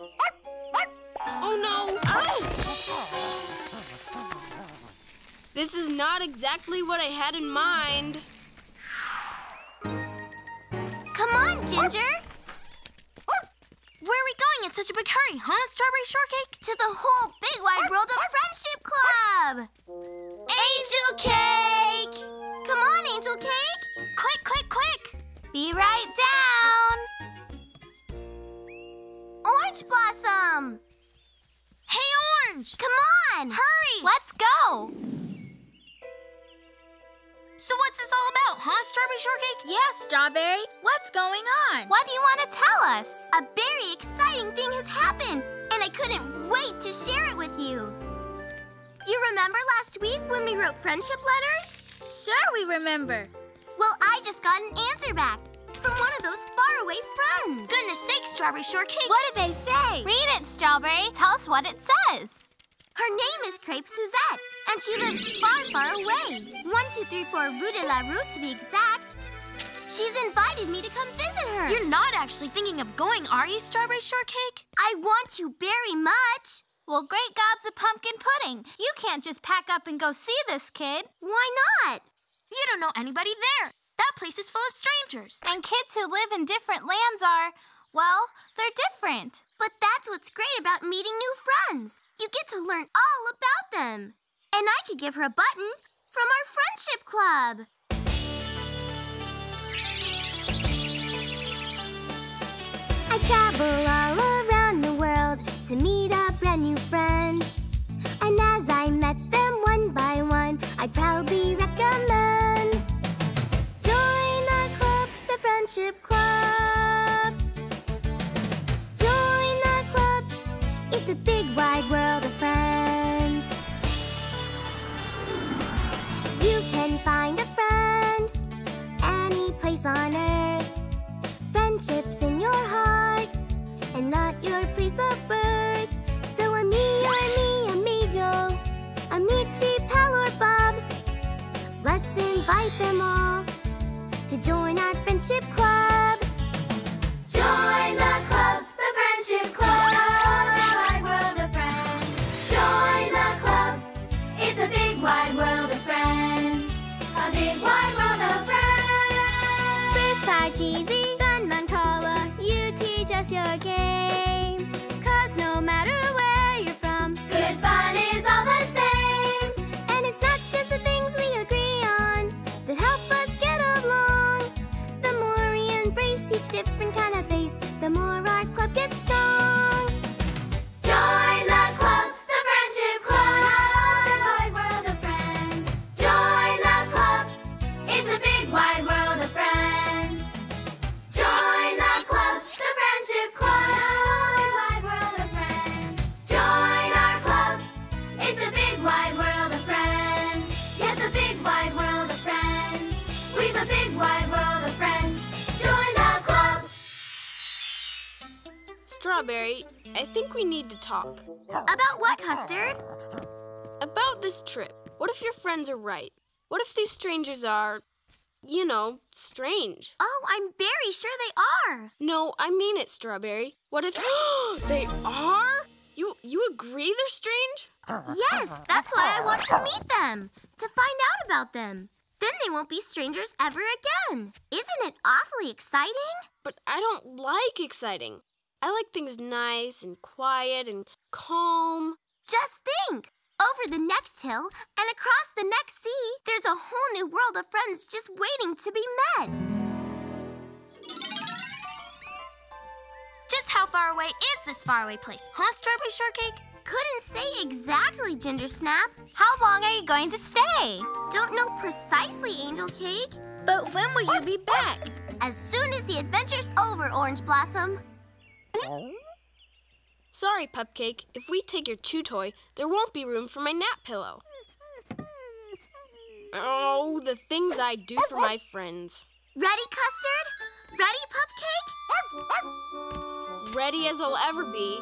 Oh no! Oh! This is not exactly what I had in mind. Come on, Ginger. Where are we going in such a big hurry, huh, Strawberry Shortcake? To the whole big wide world of Friendship Club! Angel Cake! Come on, Angel Cake! Quick, quick, quick! Be right down! Orange Blossom! Hey, Orange! Come on! Hurry! Let's go! So what's this all about, huh, Strawberry Shortcake? Yeah, Strawberry. What's going on? What do you want to tell us? A very exciting thing has happened, and I couldn't wait to share it with you. You remember last week when we wrote friendship letters? Sure, we remember. Well, I just got an answer back from one of those faraway friends. Goodness sakes, Strawberry Shortcake. What did they say? Read it, Strawberry. Tell us what it says. Her name is Crepe Suzette, and she lives far, far away. 1234 Rue de la Rue to be exact. She's invited me to come visit her. You're not actually thinking of going, are you, Strawberry Shortcake? I want to very much. Well, great gobs of pumpkin pudding. You can't just pack up and go see this kid. Why not? You don't know anybody there. That place is full of strangers. And kids who live in different lands are, well, they're different. But that's what's great about meeting new friends. You get to learn all about them. And I could give her a button from our friendship club. I travel all around on earth. Friendships in your heart and not your place of birth. So a me amigo, mi amigo, amici, pal or bob. Let's invite them all to join our friendship club. Us your game. Cause no matter where you're from, good fun is all the same. And it's not just the things we agree on that help us get along. The more we embrace each different kind of face, the more our club gets strong. We need to talk. About what, Custard? About this trip. What if your friends are right? What if these strangers are, you know, strange? Oh, I'm very sure they are. No, I mean it, Strawberry. What if they are? You you agree they're strange? Yes, that's why I want to meet them, to find out about them. Then they won't be strangers ever again. Isn't it awfully exciting? But I don't like exciting. I like things nice and quiet and calm. Just think. Over the next hill and across the next sea, there's a whole new world of friends just waiting to be met. Just how far away is this faraway place, huh, Strawberry Shortcake? Couldn't say exactly, Ginger Snap. How long are you going to stay? Don't know precisely, Angel Cake. But when will you be back? As soon as the adventure's over, Orange Blossom. Sorry, Pupcake. If we take your chew toy, there won't be room for my nap pillow. Oh, the things I do for my friends. Ready, Custard? Ready, Pupcake? Ready as I'll ever be.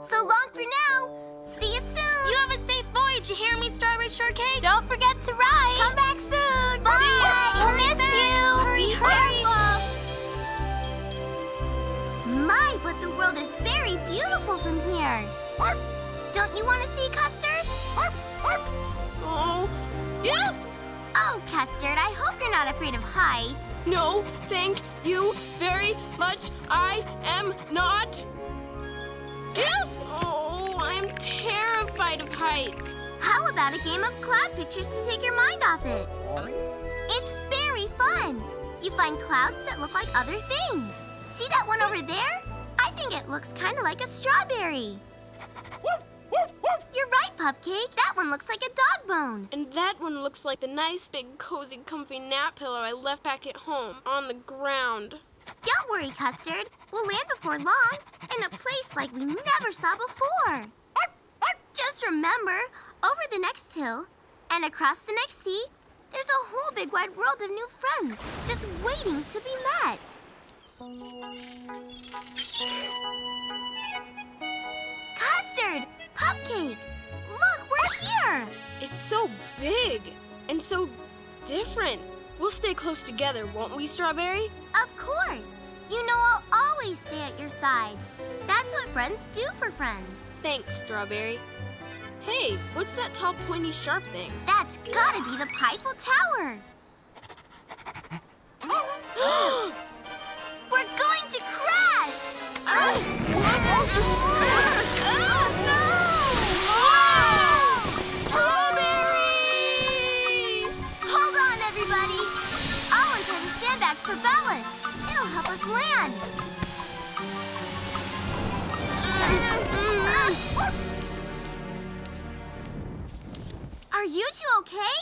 So long for now. See you soon. You have a safe voyage, you hear me, Strawberry Shortcake? Don't forget to ride. Come back soon. But the world is very beautiful from here. Don't you want to see Custard? Oh, yeah. Oh, Custard, I hope you're not afraid of heights. No, thank you very much. I am not. Yeah. Oh, I'm terrified of heights. How about a game of cloud pictures to take your mind off it? It's very fun. You find clouds that look like other things. See that one over there? I think it looks kind of like a strawberry. You're right, Pupcake. That one looks like a dog bone. And that one looks like the nice, big, cozy, comfy nap pillow I left back at home on the ground. Don't worry, Custard. We'll land before long in a place like we never saw before. Just remember, over the next hill and across the next sea, there's a whole big wide world of new friends just waiting to be met. Custard! Pupcake! Look, we're here! It's so big and so different. We'll stay close together, won't we, Strawberry? Of course! You know I'll always stay at your side. That's what friends do for friends. Thanks, Strawberry. Hey, what's that tall, pointy, sharp thing? That's gotta be the Pieful Tower. We're going to crash! Oh no! Strawberry! Hold on, everybody! I'll untie the sandbags for ballast. It'll help us land. Are you two okay?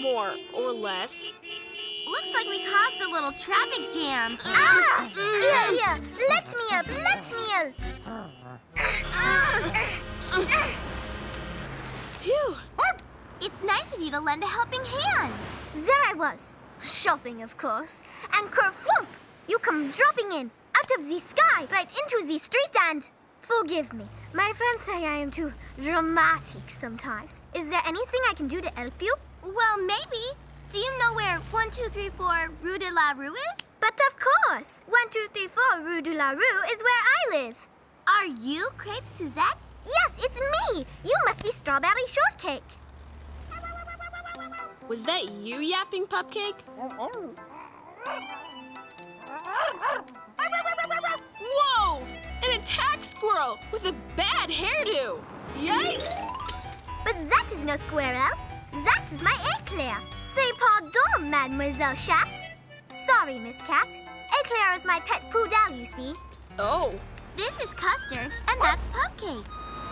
More or less. Looks like we caused a little traffic jam. Ah! Here, here! Let me up! Let me up! Phew! It's nice of you to lend a helping hand. There I was, shopping, of course, and kerfwump! You come dropping in, out of the sky, right into the street and... Forgive me. My friends say I am too dramatic sometimes. Is there anything I can do to help you? Well, maybe. Do you know where 1234 Rue de la Rue is? But of course! 1234 Rue de la Rue is where I live. Are you Crepe Suzette? Yes, it's me! You must be Strawberry Shortcake. Was that you yapping, Pupcake? Whoa! An attack squirrel with a bad hairdo! Yikes! But that is no squirrel. That is my eclair. Say pardon, Mademoiselle Chat. Sorry, Miss Cat. Eclair is my pet poodle, you see. Oh, This is Custard, and that's Pupcake.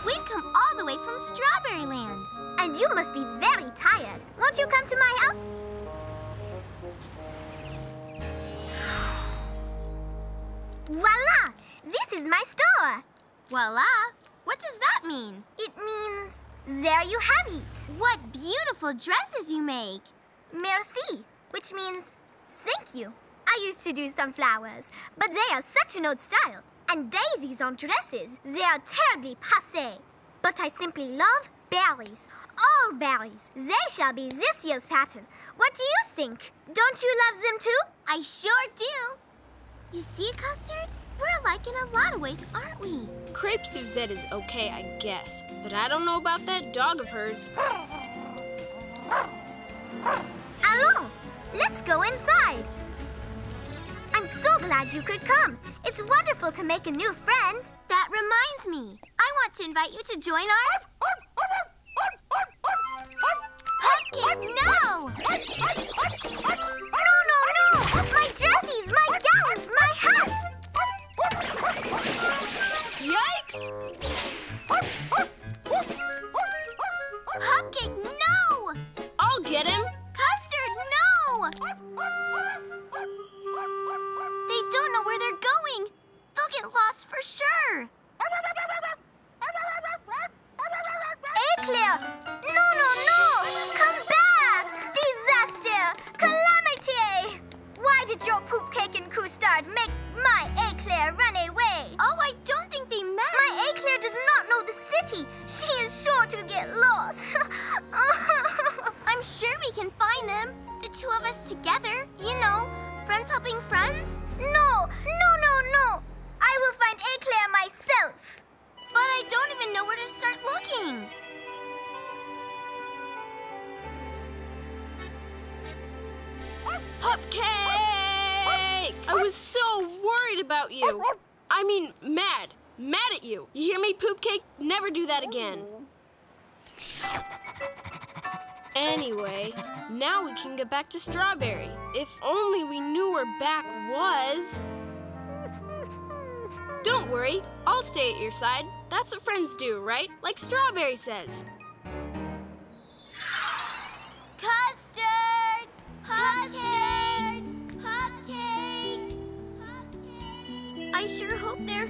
We've come all the way from Strawberry Land. And you must be very tired. Won't you come to my house? Voila! This is my store. Voila? What does that mean? It means there you have it. What beautiful dresses you make. Merci, which means thank you. I used to do some flowers, but they are such an old style. And daisies on dresses, they are terribly passé. But I simply love berries. All berries. They shall be this year's pattern. What do you think? Don't you love them too? I sure do. You see, Custard? We're alike in a lot of ways, aren't we? Crepe Suzette is okay, I guess. But I don't know about that dog of hers. Allons, let's go inside. I'm so glad you could come. It's wonderful to make a new friend. That reminds me. I want to invite you to join our... your side. That's what friends do, right? Like Strawberry says. Custard! Cupcake! Cupcake! I sure hope they're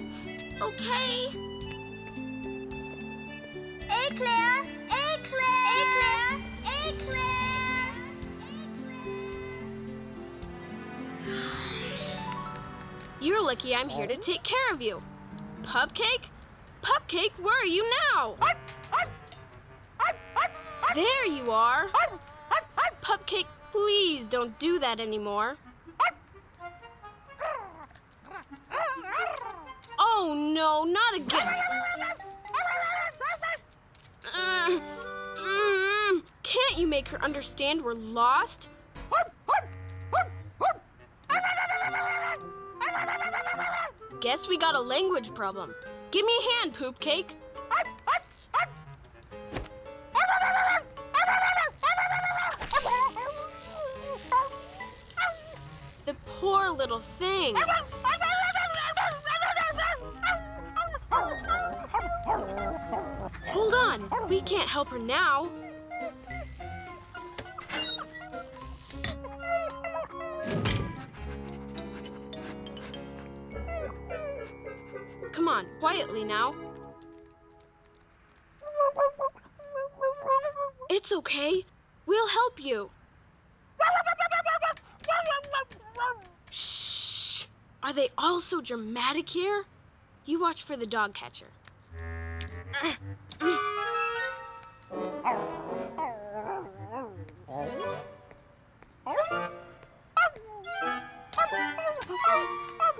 okay. Eclair! Eclair! Eclair! Eclair! You're lucky I'm here to oh. take care of you. Pupcake? Pupcake, where are you now? There you are. Pupcake, please don't do that anymore. Oh no, not again. Uh, mm, can't you make her understand we're lost? Guess we got a language problem. Give me a hand, Poop Cake. The poor little thing. Hold on, we can't help her now. On, quietly now. It's okay. We'll help you. Shh. Are they all so dramatic here? You watch for the dog catcher.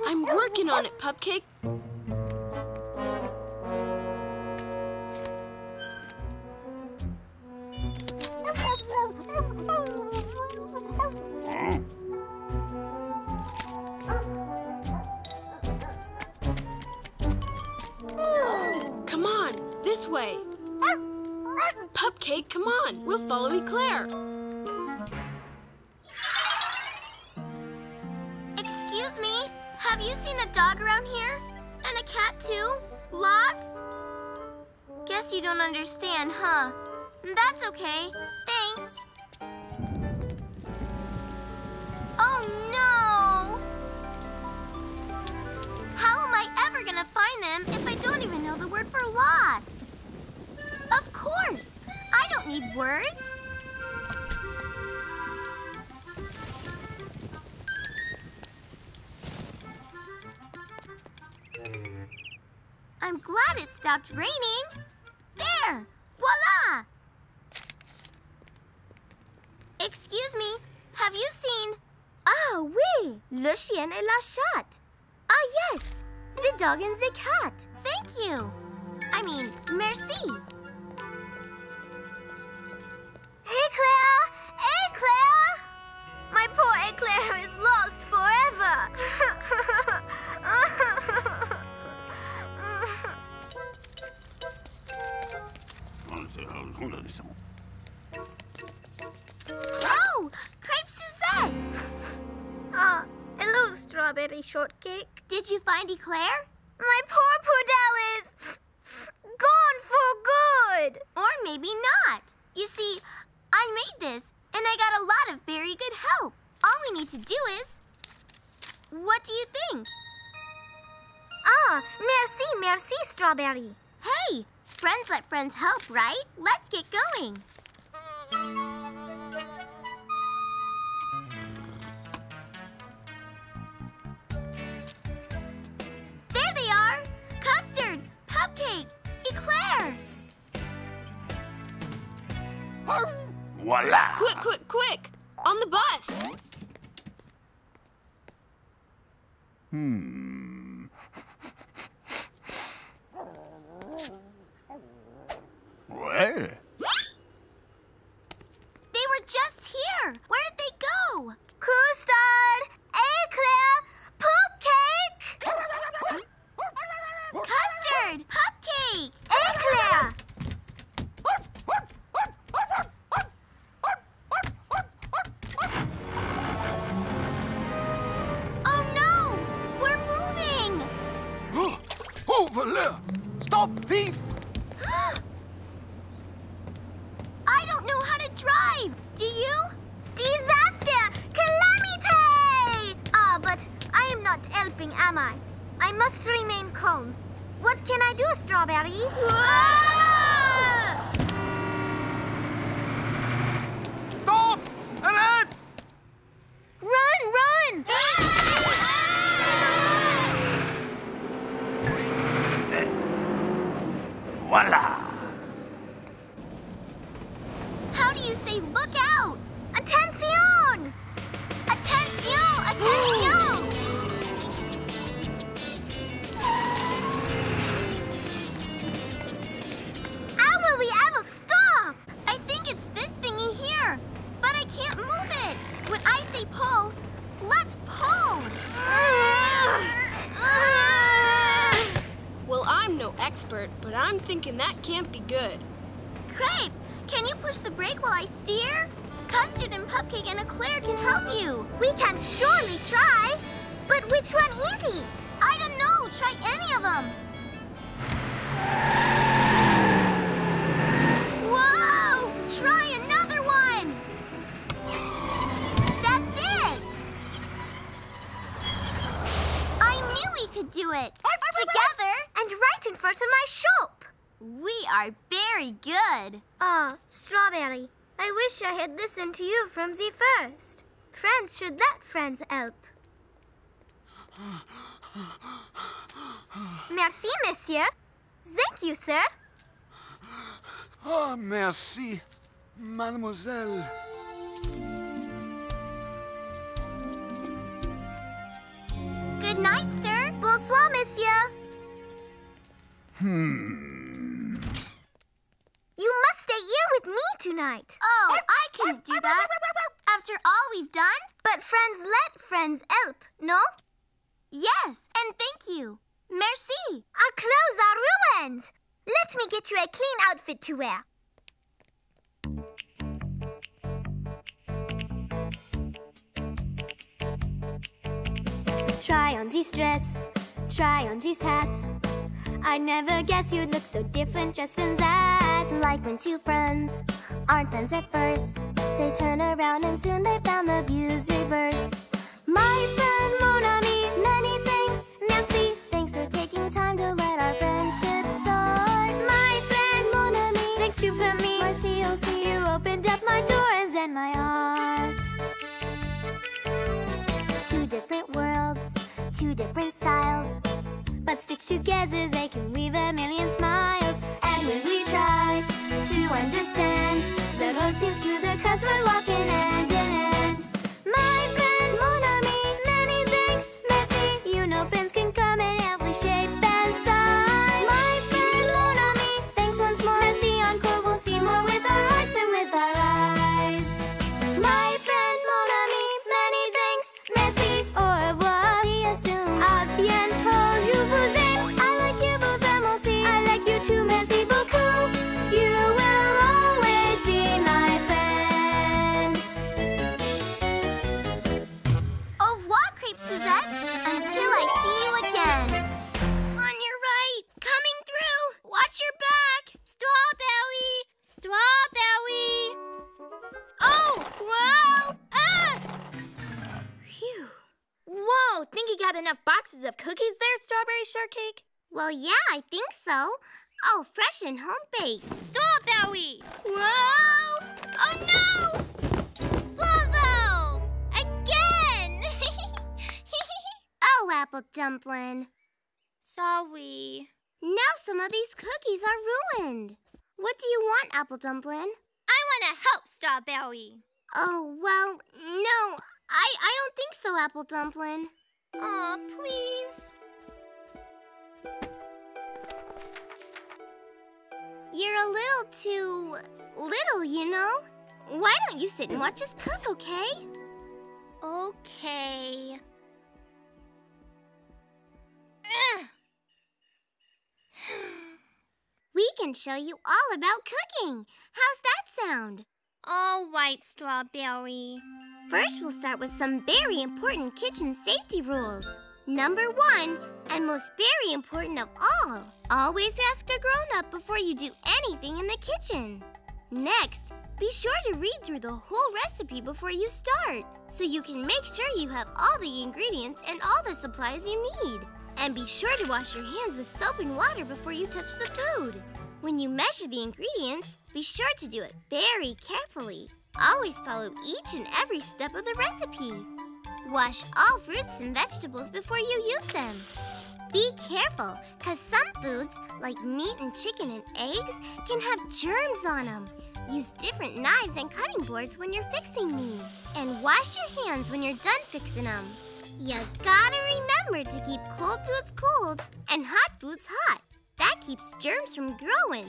I'm working on it, Pupcake. Way. Pupcake, come on. We'll follow Eclair. Excuse me, have you seen a dog around here? And a cat too? Lost? Guess you don't understand, huh? That's okay. Don't need words. I'm glad it stopped raining. There! Voila! Excuse me, have you seen... Ah, oui! Le chien et la chatte. Ah, yes! The dog and the cat. Thank you. I mean, merci. Eclair! Eclair! My poor Eclair is lost forever. Oh, Crepe Suzette! Ah, hello, strawberry shortcake. Did you find Eclair? My poor Poodle is gone for good. Or maybe not. You see, I made this, and I got a lot of very good help. All we need to do is... What do you think? Ah, merci, merci, strawberry. Hey, friends let friends help, right? Let's get going. Voila! Quick, quick, quick! On the bus! Hmm. Expert, but I'm thinking that can't be good. Crepe, can you push the brake while I steer? Custard and Pupcake and Eclair can help you. We can surely try. But which one is it? I don't know. Try any of them. Whoa! Try another one. That's it. I knew we could do it. Together and right in front of my shop. We are very good. Ah, Strawberry. I wish I had listened to you from the first. Friends should let friends help. Merci, monsieur. Thank you, sir. Ah, merci, mademoiselle. Good night, sir. Bonsoir, monsieur. Hmm. You must stay here with me tonight. Oh, I can't do that. After all we've done? But friends let friends help, no? Yes, and thank you. Merci. Our clothes are ruined. Let me get you a clean outfit to wear. Try on this dress, try on this hat. I never guess you'd look so different just in that. Like when two friends aren't friends at first, they turn around and soon they found the views reversed. My friend Mon ami, many thanks, merci. Thanks for taking time to let our friendship start. My friend Mon ami, thanks to from me, aussi. You opened up my doors and my heart. Two different worlds, two different styles. Stitched together, they can weave a million smiles. And when we try to understand, the road seems smoother cause we're walking hand in hand. I think so. Oh, fresh and home baked. Strawberry! Whoa! Oh no! Bozo! Again! oh, Apple Dumpling. Sorry. Now some of these cookies are ruined. What do you want, Apple Dumpling? I want to help, Strawberry. Oh, well, no. I, I don't think so, Apple Dumpling. Aw, please. You're a little too little, you know? Why don't you sit and watch us cook, okay? Okay. We can show you all about cooking. How's that sound? All right, Strawberry. First, we'll start with some very important kitchen safety rules. Number one, and most very important of all, always ask a grown up before you do anything in the kitchen. Next, be sure to read through the whole recipe before you start so you can make sure you have all the ingredients and all the supplies you need. And be sure to wash your hands with soap and water before you touch the food. When you measure the ingredients, be sure to do it very carefully. Always follow each and every step of the recipe. Wash all fruits and vegetables before you use them. Be careful, because some foods, like meat and chicken and eggs, can have germs on them. Use different knives and cutting boards when you're fixing these. And wash your hands when you're done fixing them. You gotta remember to keep cold foods cold and hot foods hot. That keeps germs from growing.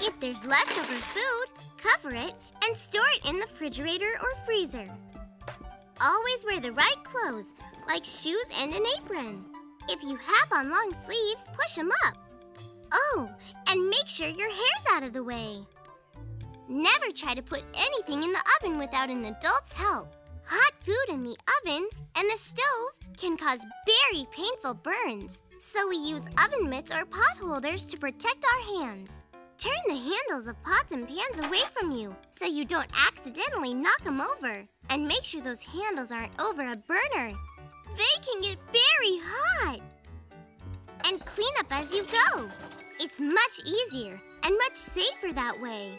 If there's leftover food, cover it and store it in the refrigerator or freezer. Always wear the right clothes, like shoes and an apron. If you have on long sleeves, push them up. Oh, and make sure your hair's out of the way. Never try to put anything in the oven without an adult's help. Hot food in the oven and the stove can cause very painful burns, so we use oven mitts or pot holders to protect our hands. Turn the handles of pots and pans away from you so you don't accidentally knock them over. And make sure those handles aren't over a burner. They can get very hot. And clean up as you go. It's much easier and much safer that way.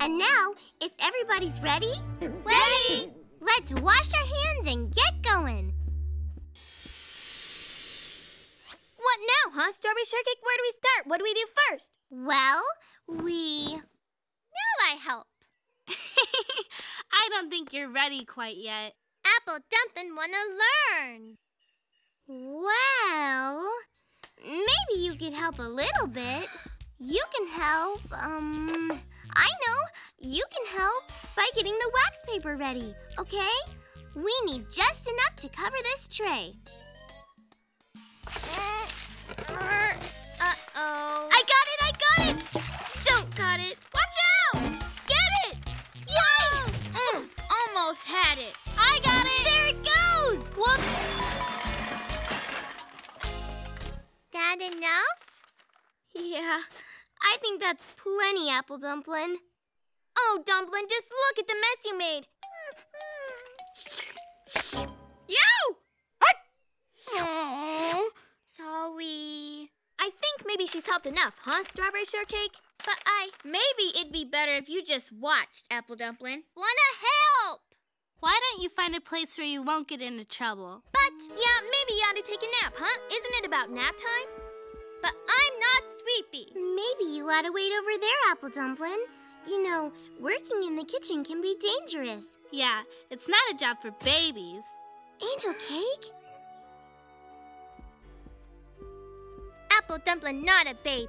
And now, if everybody's ready, Ready! let's wash our hands and get going. What now, huh, Strawberry Shortcake? Where do we start? What do we do first? Well, we. Now I help. I don't think you're ready quite yet. Apple Dumpling wanna learn. Well, maybe you could help a little bit. You can help, um, I know. You can help by getting the wax paper ready, okay? We need just enough to cover this tray. Uh-oh. I got it, I got it! Don't got it. Watch out! Get it! Yes! Mm, almost had it. I got it! There it goes! Whoops! That enough? Yeah, I think that's plenty, Apple Dumpling. Oh, Dumpling, just look at the mess you made. Aw, Sorry. I think maybe she's helped enough, huh, Strawberry Shortcake? But I. Maybe it'd be better if you just watched, Apple Dumpling. Wanna help! Why don't you find a place where you won't get into trouble? But, yeah, maybe you ought to take a nap, huh? Isn't it about nap time? But I'm not sleepy. Maybe you ought to wait over there, Apple Dumpling. You know, working in the kitchen can be dangerous. Yeah, it's not a job for babies. Angel Cake? Apple Dumpling, not a baby.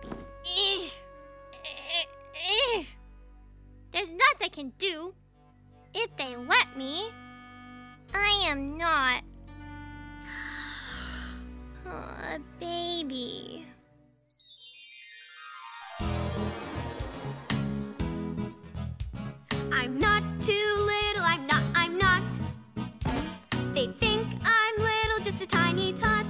There's lots I can do. If they let me. I am not. a baby. I'm not too little, I'm not, I'm not. They think I'm little, just a tiny tot.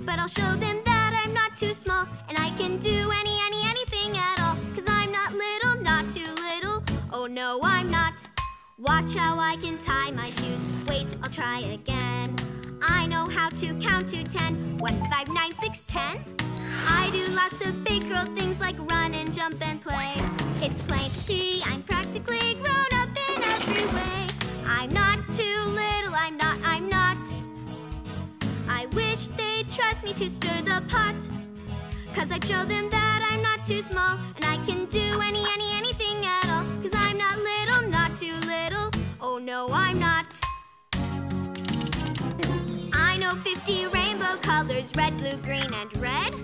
But I'll show them that I'm not too small, and I can do any, any, anything at all. Cause I'm not little, not too little. Oh no, I'm not. Watch how I can tie my shoes. Wait, I'll try again. I know how to count to ten. One, five, nine, six, ten. I do lots of big girl things like run and jump and play. It's plain to see I'm practically to stir the pot. Cause I'd show them that I'm not too small and I can do any, any, anything at all. Cause I'm not little, not too little. Oh no, I'm not. I know 50 rainbow colors red, blue, green, and red.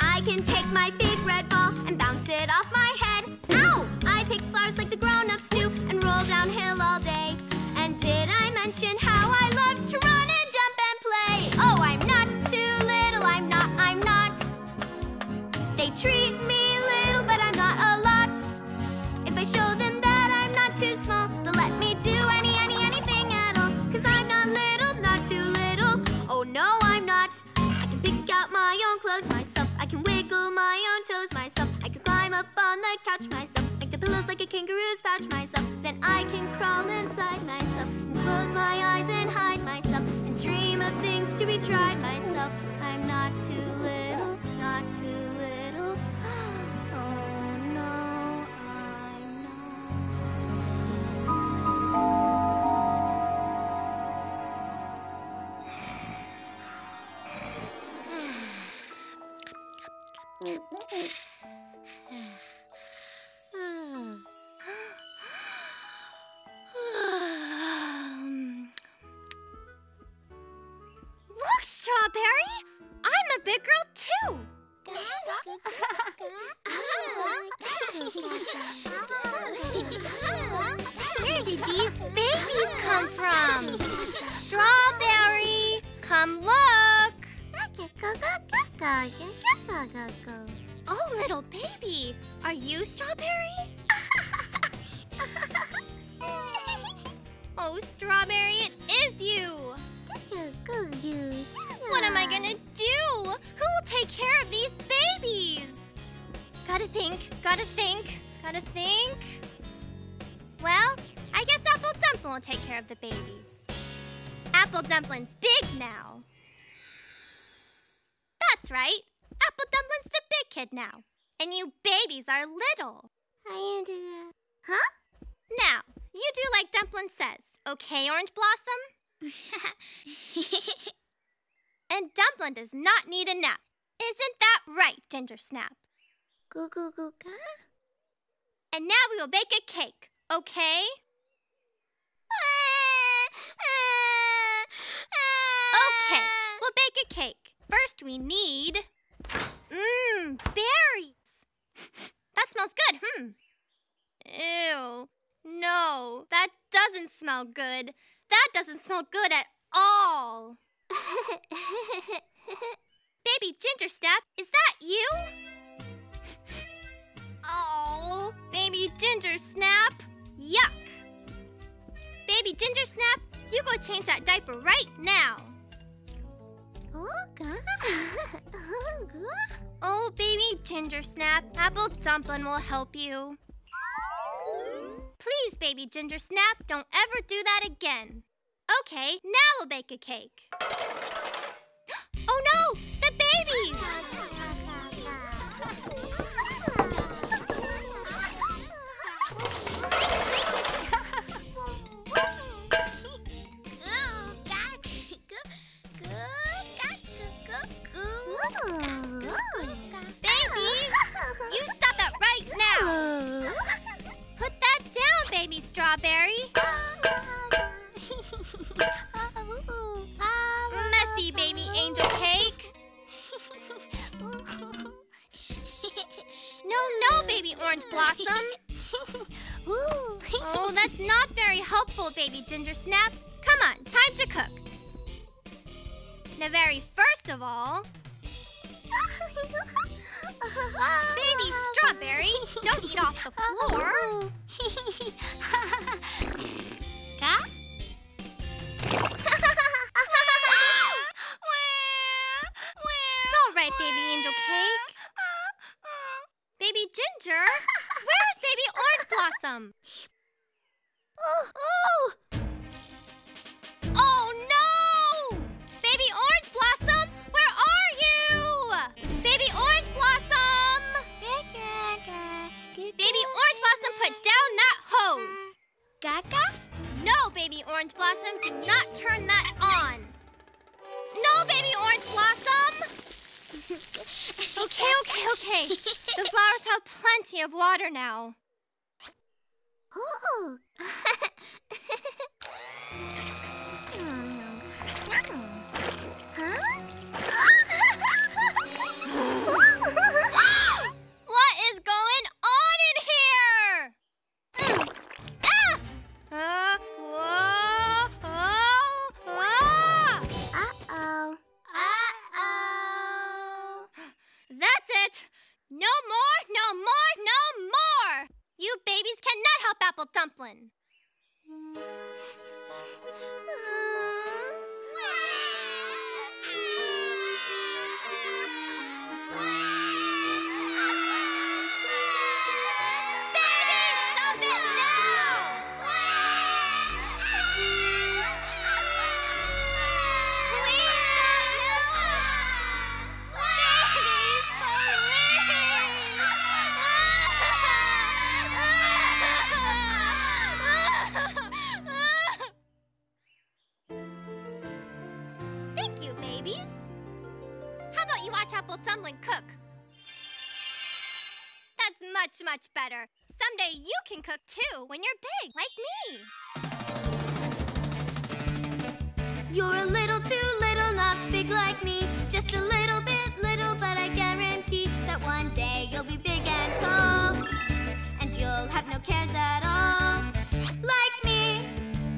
I can take my big red ball and bounce it off my head. Ow! I pick flowers like the grown ups do and roll downhill all day. Treat me little, but I'm not a lot. If I show them that I'm not too small, they'll let me do any, any, anything at all. Cause I'm not little, not too little. Oh no, I'm not. I can pick out my own clothes myself. I can wiggle my own toes myself. I can climb up on the couch myself. Make the pillows like a kangaroo's pouch myself. Then I can crawl inside myself and close my eyes and hide myself and dream of things to be tried myself. I'm not too little, not too big girl too! Where did these babies come from? Strawberry, come look! Oh, little baby, are you Strawberry? Oh, Strawberry, it is you! What am I gonna do? Who will take care of these babies? Gotta think, gotta think, gotta think. Well, I guess Apple Dumpling will take care of the babies. Apple Dumpling's big now. That's right. Apple Dumpling's the big kid now. And you babies are little. I am the... Huh? Now, you do like Dumpling says, okay, Orange Blossom? And Dumpling does not need a nap. Isn't that right, Ginger Snap? Goo goo goo ga? And now we will bake a cake, okay? Okay, we'll bake a cake. First, we need. Mmm, berries. that smells good, hmm. Ew. No, that doesn't smell good. That doesn't smell good at all. Baby Ginger Snap, is that you? Oh, baby Ginger Snap. Yuck. Baby Ginger Snap, you go change that diaper right now. Oh, oh, baby Ginger Snap, Apple Dumpling will help you. Please, baby Ginger Snap, don't ever do that again. Okay, now we'll bake a cake. Oh no, the babies! Babies, you stop that right now! Put that down, baby Strawberry. Orange blossom. Oh, that's not very helpful, baby ginger snap. Come on, time to cook. Now, very first of all, baby strawberry, don't eat off the floor. It's all right, baby angel cake. Baby Ginger, where is baby Orange Blossom? Oh, oh! Oh no! Baby Orange Blossom, where are you? Baby Orange Blossom! Baby Orange Blossom, put down that hose. Gaga? No, baby Orange Blossom, do not turn that on. No, baby Orange Blossom! Okay, okay, okay. The flowers have plenty of water now. Oh. Mm. babies cannot help apple dumpling. Uh, watch cook? That's much, much better. Someday you can cook too when you're big, like me. You're a little too little, not big like me. Just a little bit little, but I guarantee that one day you'll be big and tall. And you'll have no cares at all. Like me,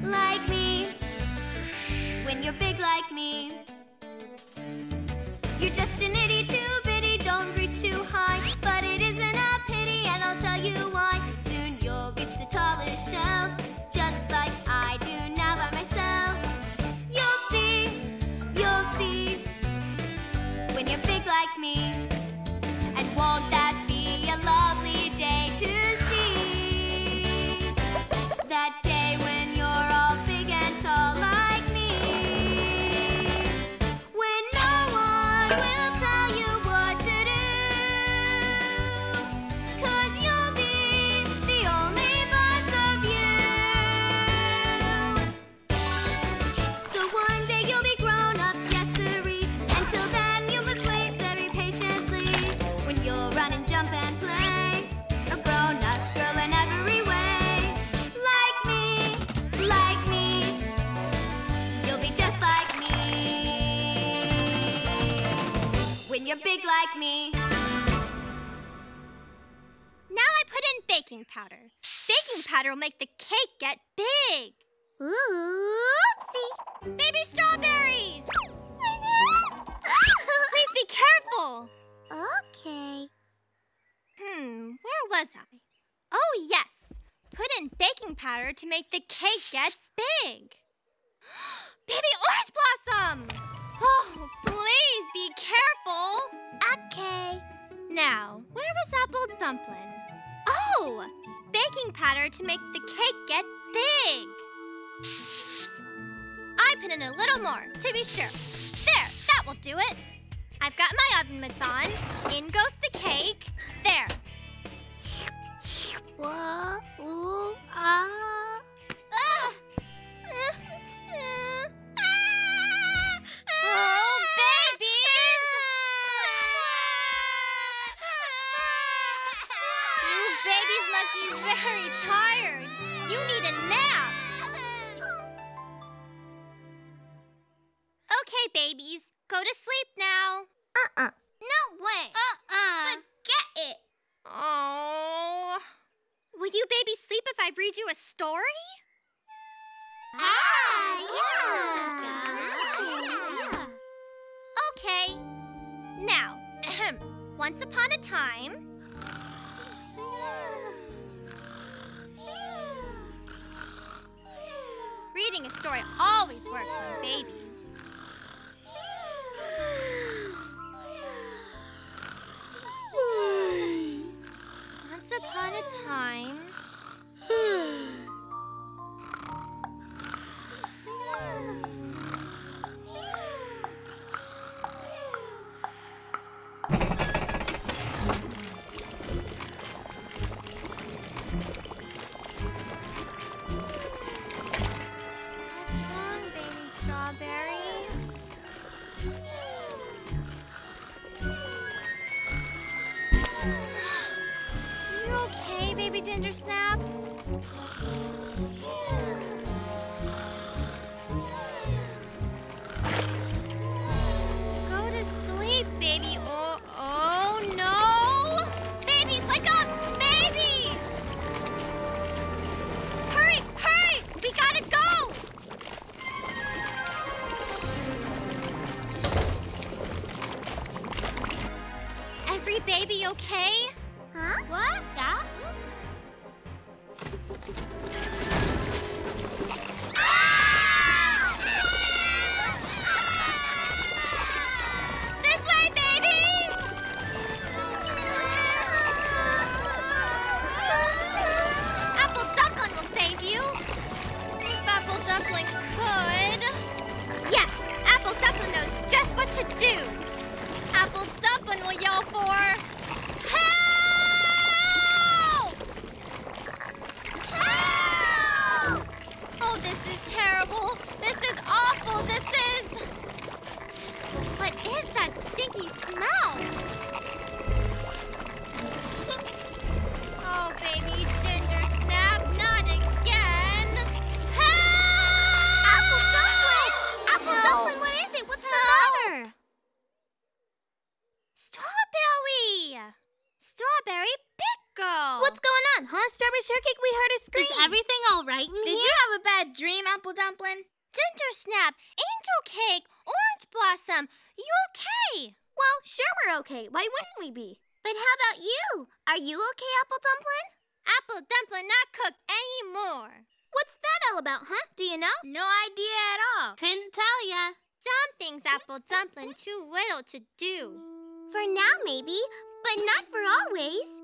like me. When you're big like me. You're just an itty baking powder. Baking powder will make the cake get big. Oopsie. Baby strawberry! Please be careful. Okay. Hmm, where was I? Oh, yes. Put in baking powder to make the cake get big. Baby orange blossom! Oh, please be careful. Okay. Now, where was apple dumpling? Baking powder to make the cake get big. I put in a little more to be sure. There, that will do it. I've got my oven mitts on. In goes the cake. There. Whoa. Ooh. Ah. Ginger snap? Go to sleep, baby. Oh, oh no! Babies, wake up! Babies! Hurry, hurry! We gotta go! Every baby okay? But how about you? Are you okay, Apple Dumpling? Apple Dumpling not cooked anymore. What's that all about, huh? Do you know? No idea at all. Couldn't tell ya. Some things Apple Dumpling too little to do. For now, maybe, but not for always.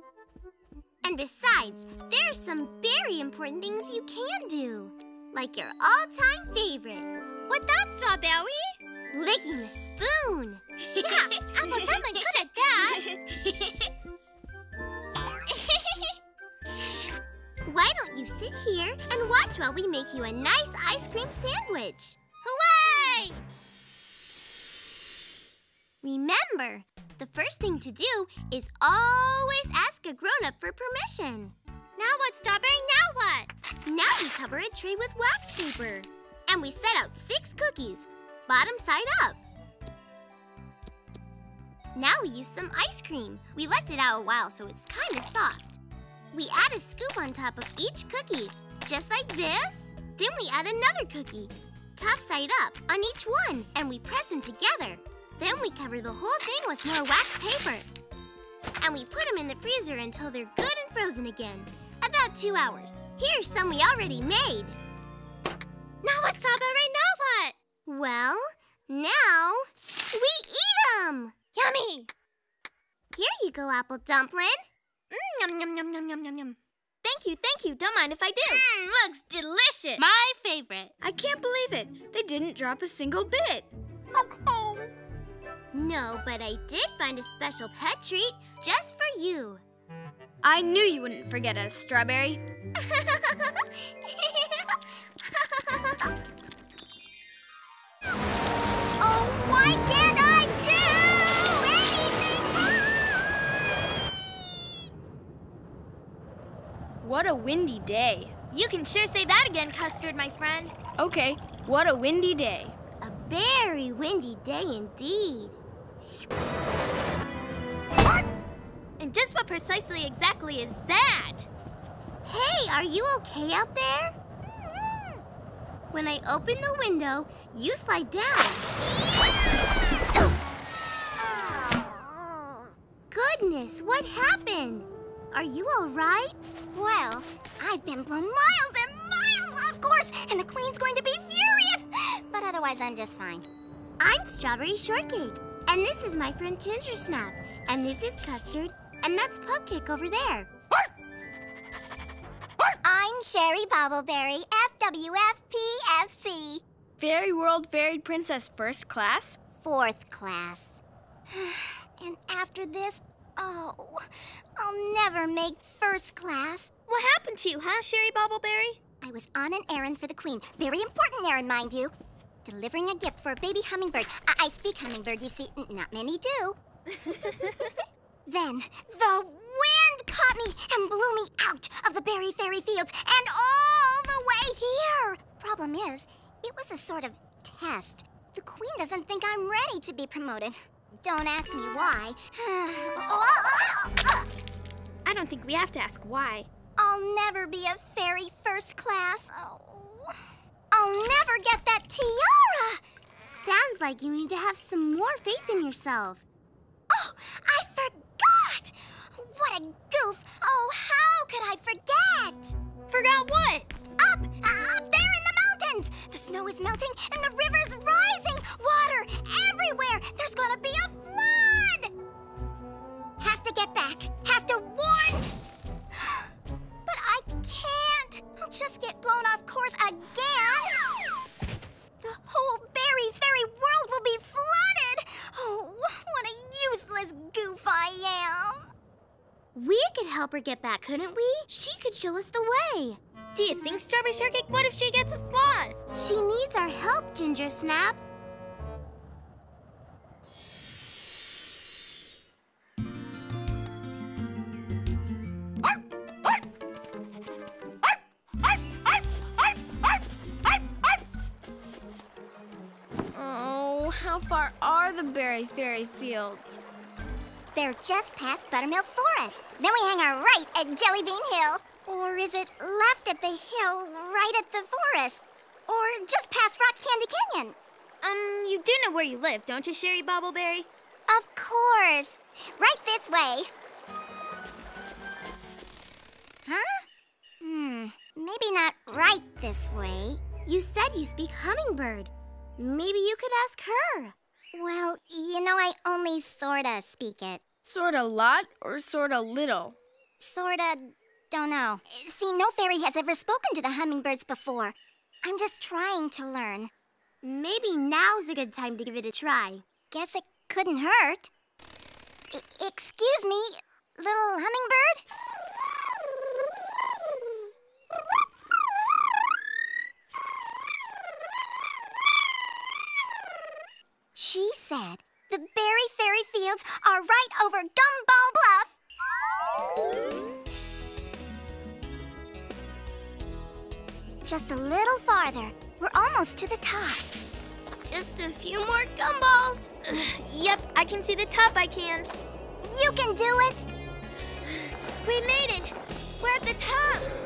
And besides, there are some very important things you can do. Like your all-time favorite, What that, Strawberry? Licking the spoon. Yeah, Apple Dumpling good at that. Why don't you sit here and watch while we make you a nice ice cream sandwich? Hooray! Remember, the first thing to do is always ask a grown-up for permission. Now what, Strawberry? Now what? Now we cover a tray with wax paper. And we set out six cookies, bottom side up. Now we use some ice cream. We left it out a while so it's kind of soft. We add a scoop on top of each cookie, just like this. Then we add another cookie, top side up, on each one, and we press them together. Then we cover the whole thing with more wax paper. And we put them in the freezer until they're good and frozen again. About two hours. Here's some we already made. Now let's talk about right Now? Well, now we eat them. Yummy! Here you go, Apple Dumpling. Mm, yum, yum, yum, yum, yum, yum, yum. Thank you, thank you. Don't mind if I do. Mmm, looks delicious. My favorite. I can't believe it. They didn't drop a single bit. No, but I did find a special pet treat just for you. I knew you wouldn't forget us, Strawberry. What a windy day. You can sure say that again, Custard, my friend. Okay, what a windy day. A very windy day indeed. And just what precisely exactly is that? Hey, are you okay out there? Mm-hmm. When I open the window, you slide down. Yeah! Oh! Goodness, what happened? Are you all right? Well, I've been blown miles and miles, of course, and the Queen's going to be furious. But otherwise, I'm just fine. I'm Strawberry Shortcake, and this is my friend Ginger Snap, and this is Custard, and that's Pupcake over there. I'm Sherry Bobbleberry, FWFPFC, Fairy World Fairy Princess First Class? fourth class. and after this, oh, I'll never make first class. What happened to you, huh, Sherry Bobbleberry? I was on an errand for the Queen. Very important errand, mind you. Delivering a gift for a baby hummingbird. I, I speak hummingbird, you see. Not many do. then the wind caught me and blew me out of the berry fairy fields and all the way here. Problem is, it was a sort of test. The Queen doesn't think I'm ready to be promoted. Don't ask me why. I don't think we have to ask why. I'll never be a fairy first class. Oh. I'll never get that tiara. Sounds like you need to have some more faith in yourself. Get back, couldn't we? She could show us the way. Do you think Strawberry Shortcake? What if she gets us lost? She needs our help, Ginger Snap. Oh, how far are the berry fairy fields? They're just past Buttermilk Forest. Then we hang our right at Jellybean Hill. Or is it left at the hill, right at the forest? Or just past Rock Candy Canyon? Um, you do know where you live, don't you, Sherry Bobbleberry? Of course. Right this way. Huh? Hmm, maybe not right this way. You said you speak hummingbird. Maybe you could ask her. Well, you know, I only sorta speak it. Sorta lot or sorta little? Sorta, don't know. See, no fairy has ever spoken to the hummingbirds before. I'm just trying to learn. Maybe now's a good time to give it a try. Guess it couldn't hurt. I- excuse me, little hummingbird? She said the Berry Fairy Fields are right over Gumball Bluff. Just a little farther. We're almost to the top. Just a few more gumballs. Yep, I can see the top, I can. You can do it. We made it! We're at the top!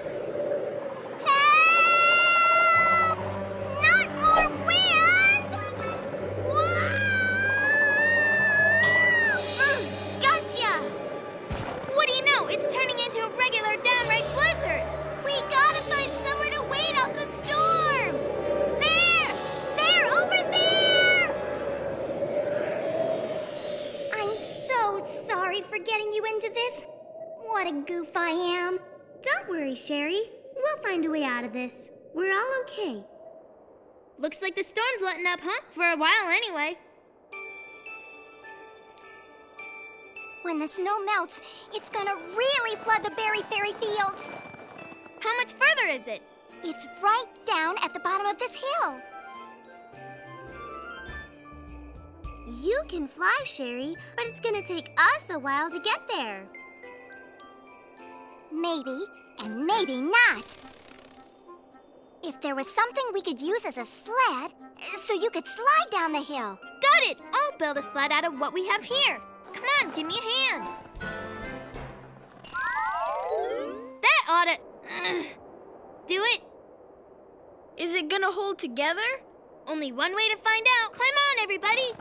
Looks like the storm's letting up, huh? For a while, anyway. When the snow melts, it's gonna really flood the Berry Fairy Fields. How much further is it? It's right down at the bottom of this hill. You can fly, Sherry, but it's gonna take us a while to get there. Maybe, and maybe not. If there was something we could use as a sled, so you could slide down the hill. Got it! I'll build a sled out of what we have here. Come on, give me a hand. That oughta do it. Is it gonna hold together? Only one way to find out. Climb on, everybody.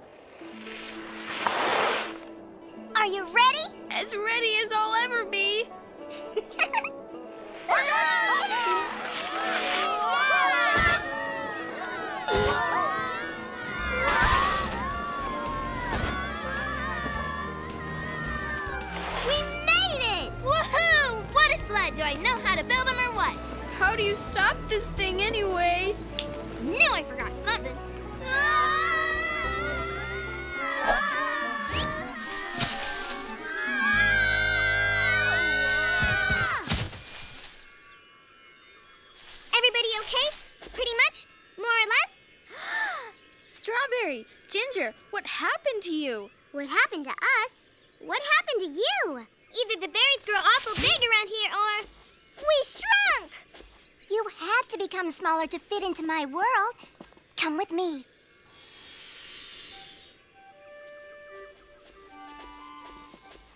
Are you ready? As ready as I'll ever be. How do you stop this thing anyway? Knew I forgot something. Everybody okay? Pretty much? More or less? Strawberry, Ginger, what happened to you? What happened to us? What happened to you? Either the berries grow awful big around here or We shrunk! You had to become smaller to fit into my world. Come with me.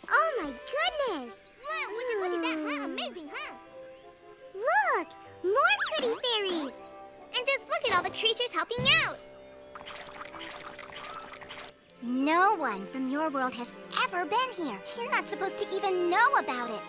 Oh my goodness! Wow, would you look at that, huh? Amazing, huh? Look! More pretty fairies! And just look at all the creatures helping out. No one from your world has ever been here. You're not supposed to even know about it.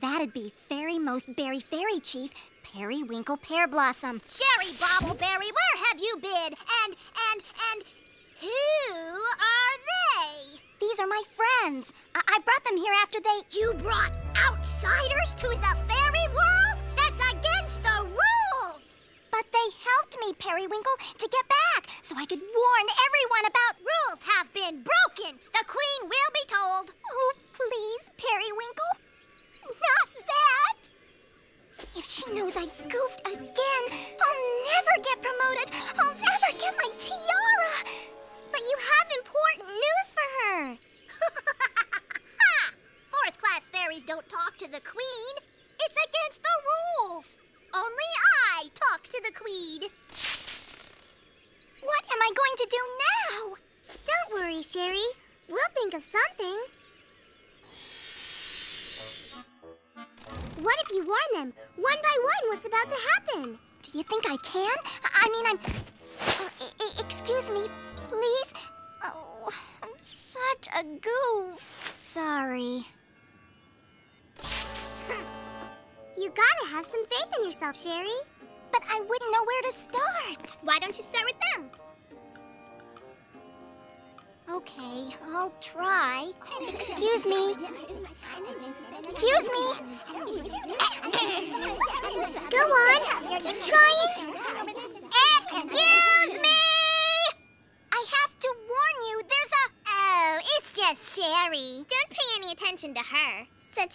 That'd be Fairy Most Berry Fairy Chief, Periwinkle Pear Blossom. Sherry Bobbleberry, where have you been? And, and, and who are they? These are my friends. I, I brought them here after they. You brought outsiders to the fairy world? That's against the rules! But they helped me, Periwinkle, to get back so I could warn everyone about.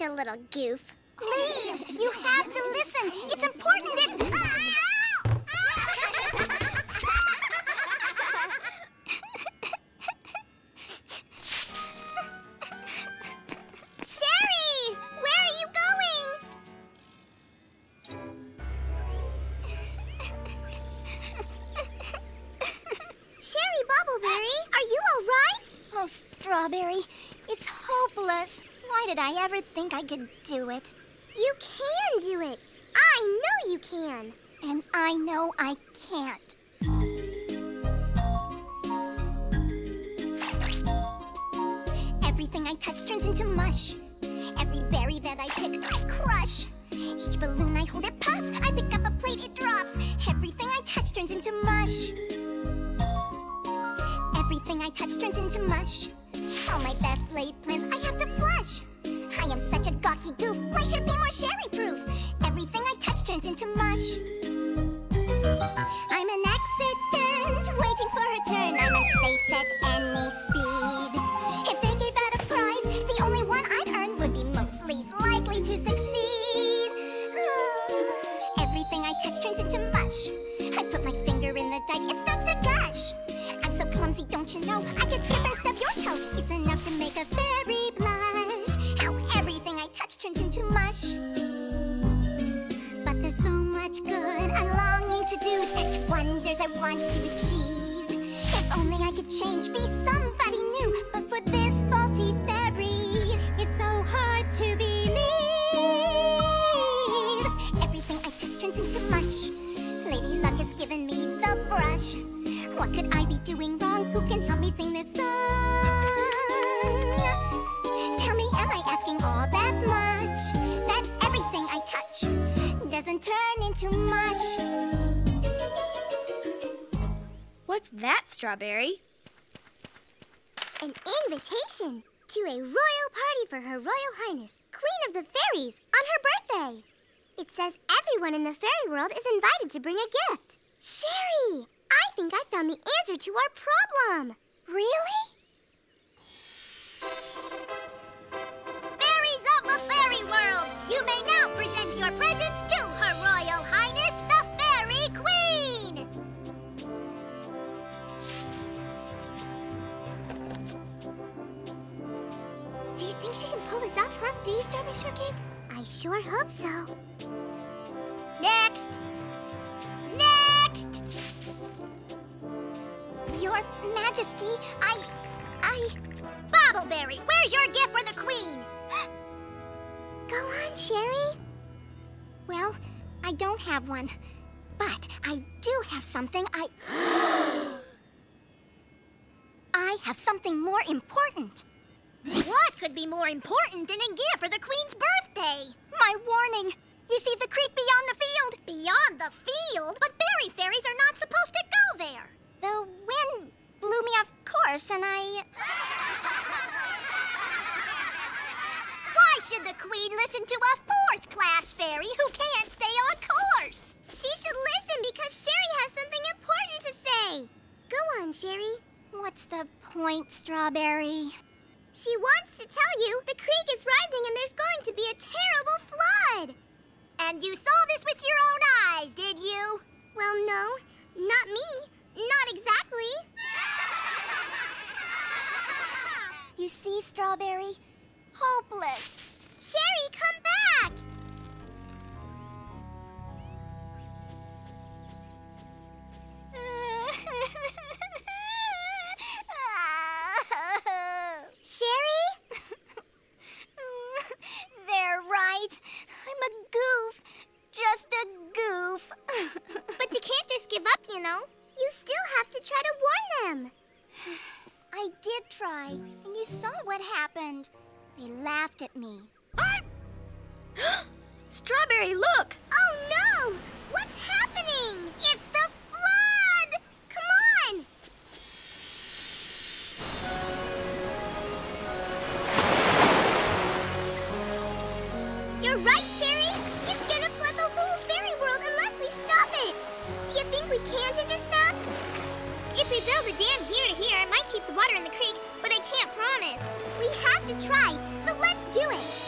A little goof. Please, you have to listen. It's important. It's. Sherry! Where are you going? Sherry are you all right? Oh, Strawberry, it's hopeless. Why did I ever think I could do it? You can do it. I know you can. And I know I can't. Everything I touch turns into mush. Every berry that I pick, I crush. Each balloon I hold, it pops. I pick up a plate, it drops. Everything I touch turns into mush. Everything I touch turns into mush. All my best laid plans I have to flush. I am such a gawky goof. Why should be more sherry proof? Everything I touch turns into mush. I'm an accident waiting for her turn. I'm unsafe at any speed. Want to achieve. If only I could change, be somebody new. But for this faulty fairy, it's so hard to believe. Everything I touch turns into mush. Lady Luck has given me the brush. What could I be doing wrong? Who can help me sing this song? Tell me, am I asking all that much? That everything I touch doesn't turn What's that, Strawberry? An invitation to a royal party for Her Royal Highness, Queen of the Fairies, on her birthday. It says everyone in the fairy world is invited to bring a gift. Sherry, I think I found the answer to our problem. Really? Fairies of the fairy world, you may now present your presents to Do you, start Strawberry Shortcake? I sure hope so. Next! Next! Your Majesty, I. I. Bobbleberry, where's your gift for the Queen? Go on, Sherry. Well, I don't have one. But I do have something I. I have something more important. What could be more important than a gift for the Queen's birthday? My warning! You see the creek beyond the field? Beyond the field? But berry fairies are not supposed to go there. The wind blew me off course and I. Why should the Queen listen to a fourth class fairy who can't stay on course? She should listen because Sherry has something important to say. Go on, Sherry. What's the point, Strawberry? She wants to tell you the creek is rising and there's going to be a terrible flood. And you saw this with your own eyes, did you? Well, no, not me. Not exactly. You see, Strawberry? Hopeless. Sherry, right. To try to warn them. I did try, and you saw what happened. They laughed at me. Strawberry, look! Oh no! What's keep the water in the creek, but I can't promise. We have to try, so let's do it!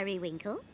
Periwinkle.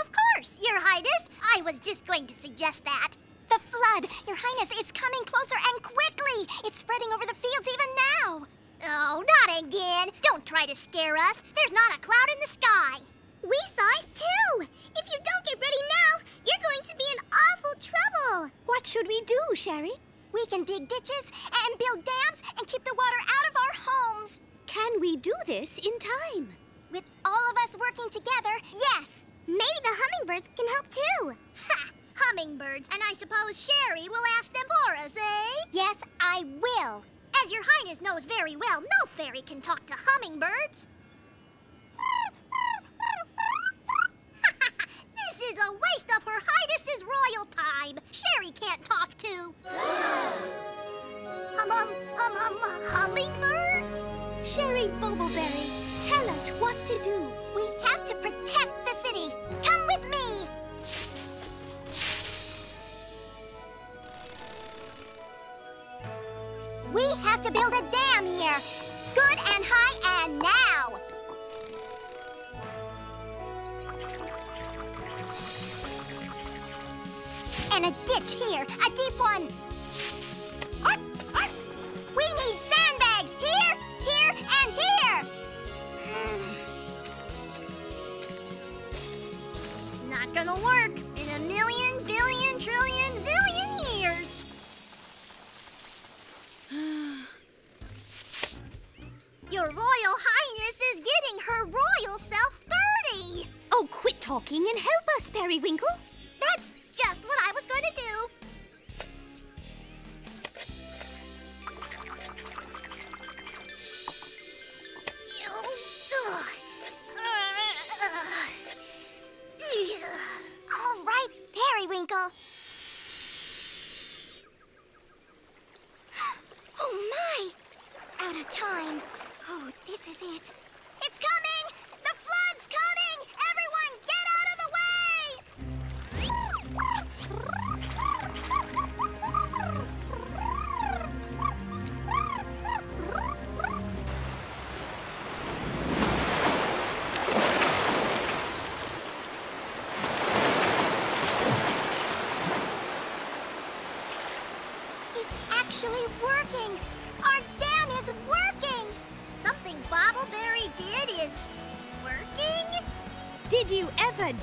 Of course, Your Highness. I was just going to suggest that. The flood, Your Highness, is coming closer and quickly. It's spreading over the fields even now. Oh, not again. Don't try to scare us. There's not a cloud in the sky. We saw it too. If you don't get ready now, you're going to be in awful trouble. What should we do, Sherry? We can dig ditches and build dams and keep the water out of our homes. Can we do this in time? With all of us working together, yes. Maybe the hummingbirds can help too. Ha! Hummingbirds, and I suppose Sherry will ask them for us, eh? Yes, I will. As your highness knows very well, no fairy can talk to hummingbirds. this is a waste of her highness's royal time. Sherry can't talk to. hum hum hum hum hummingbirds? Sherry Bobbleberry, tell us what to do. We have to protect the city. Come with me. We have to build a dam here. Good and high and now. And a ditch here, a deep one.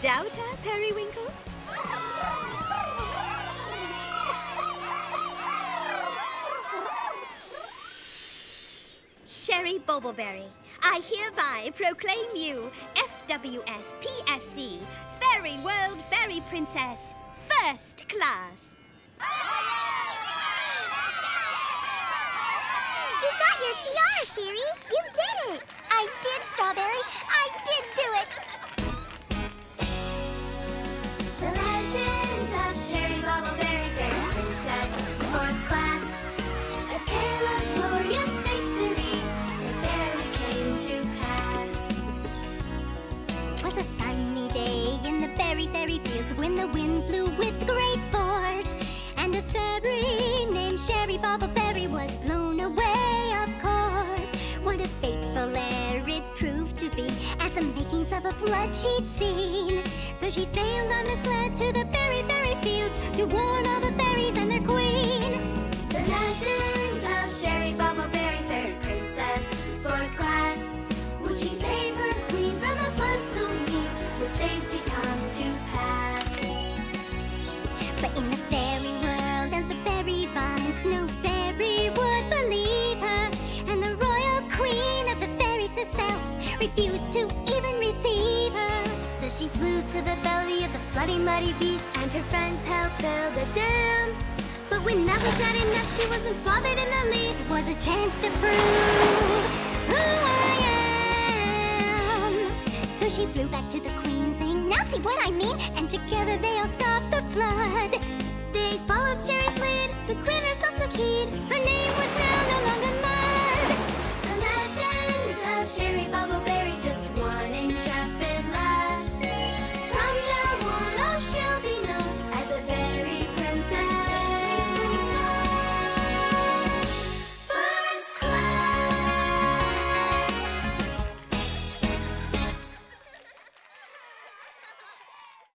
Doubt her, Periwinkle? Sherry Bubbleberry. I hereby proclaim you FWF PFC Fairy World Fairy Princess, first class. You got your tiara, Sherry. When the wind blew with great force. And a fairy named Sherry Bubbleberry was blown away, of course. What a fateful air it proved to be, as the makings of a flood she'd seen. So she sailed on a sled to the berry fairy fields to warn all the fairies and their queen. The legend of Sherry Bubbleberry, fairy princess, fourth class. Would she save her queen from the flood so flew to the belly of the bloody muddy beast And her friends helped build a dam But when that was not enough, she wasn't bothered in the least. It was a chance to prove who I am. So she flew back to the queen saying, now see what I mean And together they all stopped the flood. They followed Cherry's lead, the queen herself took heed. Her name was now no longer Mud. The legend of Sherry Bubbleberry just one